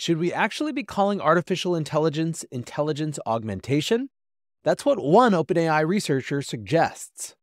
Should we actually be calling artificial intelligence intelligence augmentation? That's what one OpenAI researcher suggests.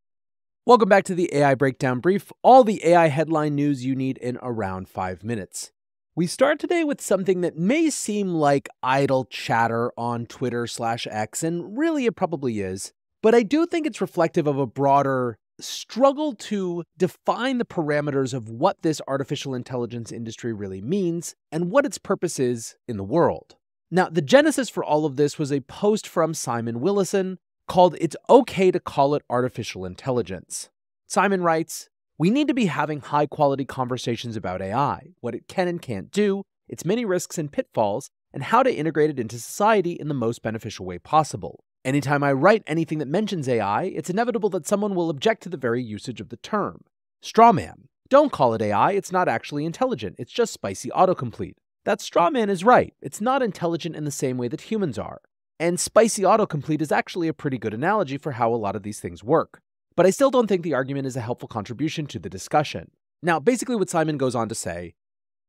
Welcome back to the AI Breakdown Brief, all the AI headline news you need in around five minutes. We start today with something that may seem like idle chatter on Twitter slash X, and really it probably is, but I do think it's reflective of a broader struggle to define the parameters of what this artificial intelligence industry really means and what its purpose is in the world. Now, the genesis for all of this was a post from Simon Willison called It's Okay to Call It Artificial Intelligence. Simon writes, We need to be having high quality conversations about AI, what it can and can't do, its many risks and pitfalls, and how to integrate it into society in the most beneficial way possible. Anytime I write anything that mentions AI, it's inevitable that someone will object to the very usage of the term. Strawman. Don't call it AI, it's not actually intelligent, it's just spicy autocomplete. That strawman is right, it's not intelligent in the same way that humans are. And spicy autocomplete is actually a pretty good analogy for how a lot of these things work. But I still don't think the argument is a helpful contribution to the discussion. Now, basically, what Simon goes on to say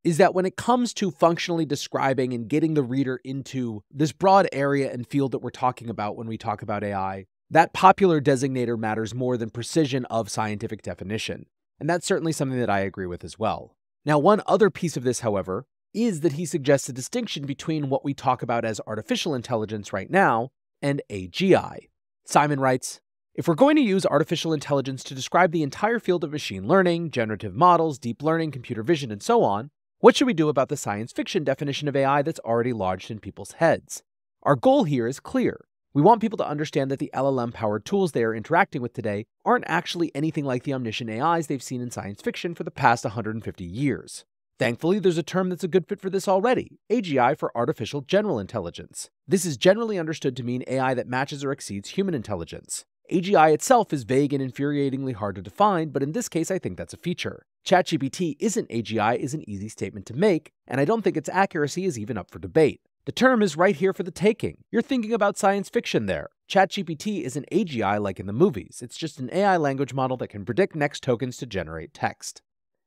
is that when it comes to functionally describing and getting the reader into this broad area and field that we're talking about when we talk about AI, that popular designator matters more than precision of scientific definition. And that's certainly something that I agree with as well. Now, one other piece of this, however, is that he suggests a distinction between what we talk about as artificial intelligence right now and AGI. Simon writes, if we're going to use artificial intelligence to describe the entire field of machine learning, generative models, deep learning, computer vision, and so on, what should we do about the science fiction definition of AI that's already lodged in people's heads? Our goal here is clear. We want people to understand that the LLM powered tools they are interacting with today aren't actually anything like the omniscient AIs they've seen in science fiction for the past 150 years. Thankfully, there's a term that's a good fit for this already AGI for Artificial General Intelligence. This is generally understood to mean AI that matches or exceeds human intelligence. AGI itself is vague and infuriatingly hard to define, but in this case, I think that's a feature. ChatGPT isn't AGI is an easy statement to make, and I don't think its accuracy is even up for debate. The term is right here for the taking. You're thinking about science fiction there. ChatGPT is an AGI like in the movies. It's just an AI language model that can predict next tokens to generate text.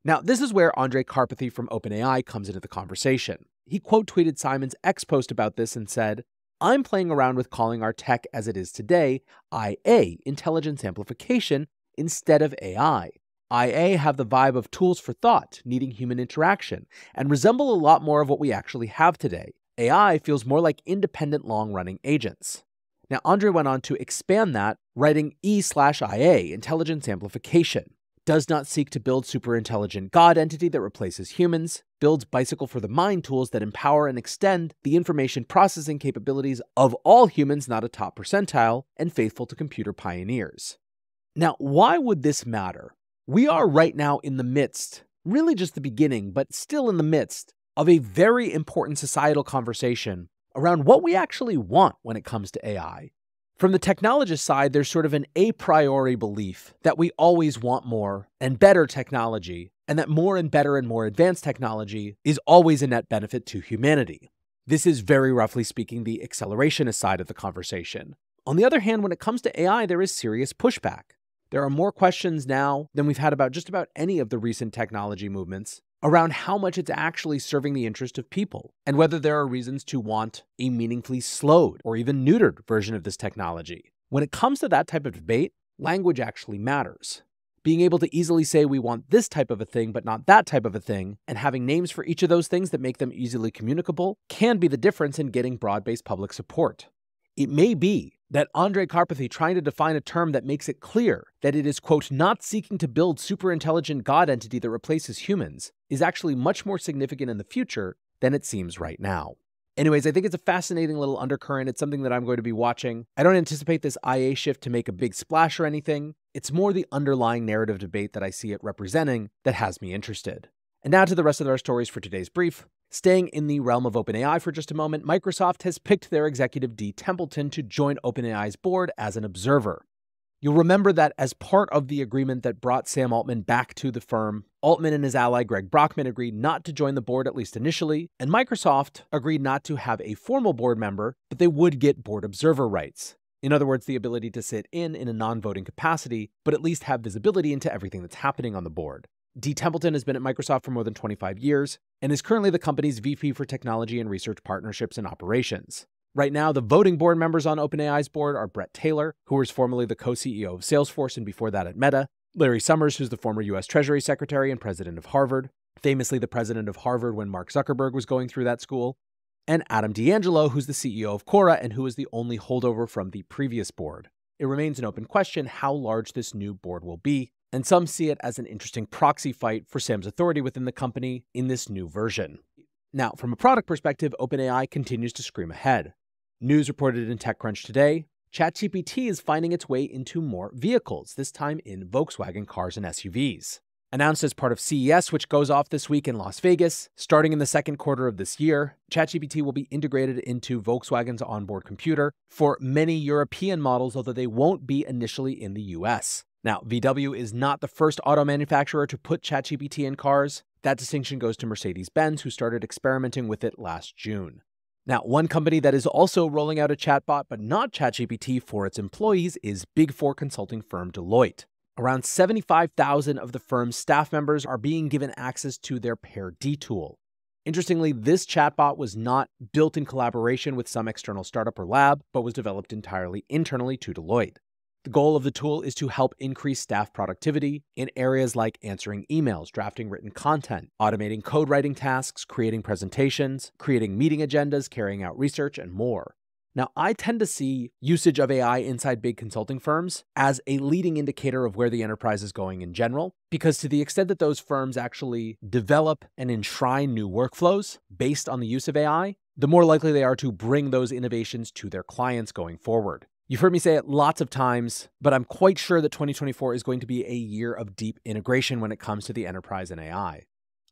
Now, this is where Andrej Karpathy from OpenAI comes into the conversation. He quote tweeted Simon's X post about this and said, I'm playing around with calling our tech as it is today IA, intelligence amplification, instead of AI. IA have the vibe of tools for thought, needing human interaction, and resemble a lot more of what we actually have today. AI feels more like independent long running agents. Now, Andrej went on to expand that, writing E slash IA, intelligence amplification does not seek to build super intelligent God entity that replaces humans, builds Bicycle for the Mind tools that empower and extend the information processing capabilities of all humans not a top percentile and faithful to computer pioneers. Now, why would this matter? We are right now in the midst, really just the beginning, but still in the midst of a very important societal conversation around what we actually want when it comes to AI. From the technologist side, there's sort of an a priori belief that we always want more and better technology, and that more and better and more advanced technology is always a net benefit to humanity. This is very roughly speaking the accelerationist side of the conversation. On the other hand, when it comes to AI, there is serious pushback. There are more questions now than we've had about just about any of the recent technology movements, around how much it's actually serving the interest of people, and whether there are reasons to want a meaningfully slowed or even neutered version of this technology. When it comes to that type of debate, language actually matters. Being able to easily say we want this type of a thing, but not that type of a thing, and having names for each of those things that make them easily communicable can be the difference in getting broad based public support. It may be that Andrej Karpathy trying to define a term that makes it clear that it is, quote, not seeking to build super intelligent God entity that replaces humans is actually much more significant in the future than it seems right now. Anyways, I think it's a fascinating little undercurrent. It's something that I'm going to be watching. I don't anticipate this IA shift to make a big splash or anything. It's more the underlying narrative debate that I see it representing that has me interested. And now to the rest of our stories for today's brief. Staying in the realm of OpenAI for just a moment, Microsoft has picked their executive Dee Templeton to join OpenAI's board as an observer. You'll remember that as part of the agreement that brought Sam Altman back to the firm, Altman and his ally Greg Brockman agreed not to join the board at least initially, and Microsoft agreed not to have a formal board member, but they would get board observer rights. In other words, the ability to sit in in a non voting capacity, but at least have visibility into everything that's happening on the board. Dee Templeton has been at Microsoft for more than 25 years. and is currently the company's VP for Technology and Research Partnerships and Operations. Right now, the voting board members on OpenAI's board are Bret Taylor, who was formerly the co CEO of Salesforce and before that at Meta, Larry Summers, who's the former US Treasury Secretary and president of Harvard, famously the president of Harvard when Mark Zuckerberg was going through that school, and Adam D'Angelo, who's the CEO of Quora and who is the only holdover from the previous board. It remains an open question how large this new board will be, and some see it as an interesting proxy fight for Sam's authority within the company in this new version. Now, from a product perspective, OpenAI continues to scream ahead. News reported in TechCrunch today ChatGPT is finding its way into more vehicles, this time in Volkswagen cars and SUVs. Announced as part of CES, which goes off this week in Las Vegas, starting in the second quarter of this year, ChatGPT will be integrated into Volkswagen's onboard computer for many European models, although they won't be initially in the US. Now, VW is not the first auto manufacturer to put ChatGPT in cars. That distinction goes to Mercedes Benz, who started experimenting with it last June. Now, one company that is also rolling out a chatbot, but not ChatGPT for its employees, is Big Four consulting firm Deloitte. Around 75,000 of the firm's staff members are being given access to their PairD tool. Interestingly, this chatbot was not built in collaboration with some external startup or lab, but was developed entirely internally to Deloitte. The goal of the tool is to help increase staff productivity in areas like answering emails, drafting written content, automating code writing tasks, creating presentations, creating meeting agendas, carrying out research, and more. Now, I tend to see usage of AI inside big consulting firms as a leading indicator of where the enterprise is going in general, because to the extent that those firms actually develop and enshrine new workflows based on the use of AI, the more likely they are to bring those innovations to their clients going forward. You've heard me say it lots of times, but I'm quite sure that 2024 is going to be a year of deep integration when it comes to the enterprise and AI.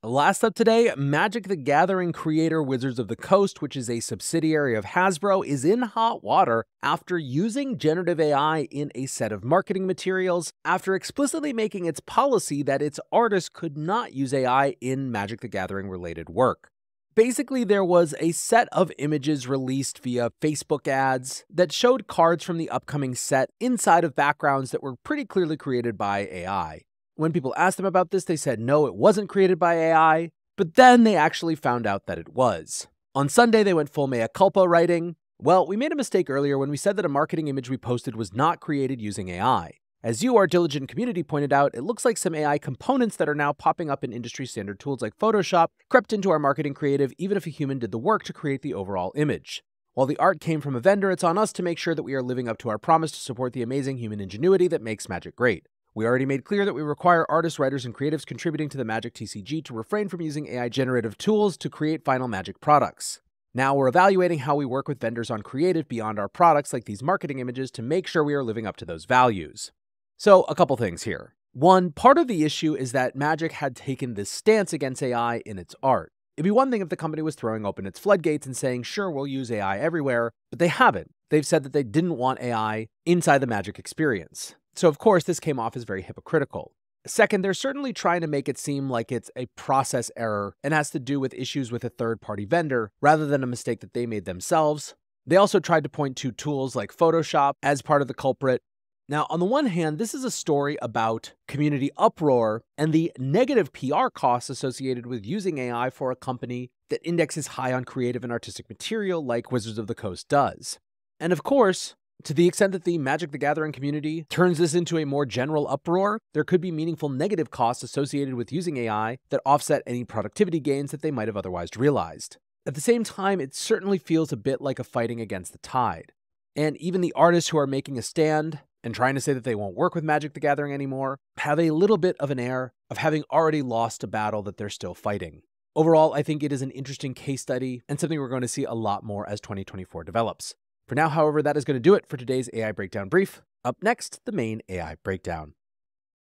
Last up today, Magic the Gathering creator Wizards of the Coast, which is a subsidiary of Hasbro, is in hot water after using generative AI in a set of marketing materials after explicitly making its policy that its artists could not use AI in Magic the Gathering related work. Basically, there was a set of images released via Facebook ads that showed cards from the upcoming set inside of backgrounds that were pretty clearly created by AI. When people asked them about this, they said no, it wasn't created by AI, but then they actually found out that it was. On Sunday, they went full mea culpa, writing, Well, we made a mistake earlier when we said that a marketing image we posted was not created using AI. As you, our diligent community, pointed out, it looks like some AI components that are now popping up in industry standard tools like Photoshop crept into our marketing creative, even if a human did the work to create the overall image. While the art came from a vendor, it's on us to make sure that we are living up to our promise to support the amazing human ingenuity that makes magic great. We already made clear that we require artists, writers, and creatives contributing to the Magic TCG to refrain from using AI generative tools to create final Magic products. Now we're evaluating how we work with vendors on creative beyond our products like these marketing images to make sure we are living up to those values. So, a couple things here. One, part of the issue is that Magic had taken this stance against AI in its art. It'd be one thing if the company was throwing open its floodgates and saying, sure, we'll use AI everywhere, but they haven't. They've said that they didn't want AI inside the Magic experience. So, of course, this came off as very hypocritical. Second, they're certainly trying to make it seem like it's a process error and has to do with issues with a third party vendor rather than a mistake that they made themselves. They also tried to point to tools like Photoshop as part of the culprit, now, on the one hand, this is a story about community uproar and the negative PR costs associated with using AI for a company that indexes high on creative and artistic material like Wizards of the Coast does. And of course, to the extent that the Magic the Gathering community turns this into a more general uproar, there could be meaningful negative costs associated with using AI that offset any productivity gains that they might have otherwise realized. At the same time, it certainly feels a bit like a fighting against the tide. And even the artists who are making a stand and trying to say that they won't work with Magic the Gathering anymore have a little bit of an air of having already lost a battle that they're still fighting. Overall, I think it is an interesting case study and something we're going to see a lot more as 2024 develops. For now, however, that is going to do it for today's AI Breakdown Brief. Up next, the main AI Breakdown.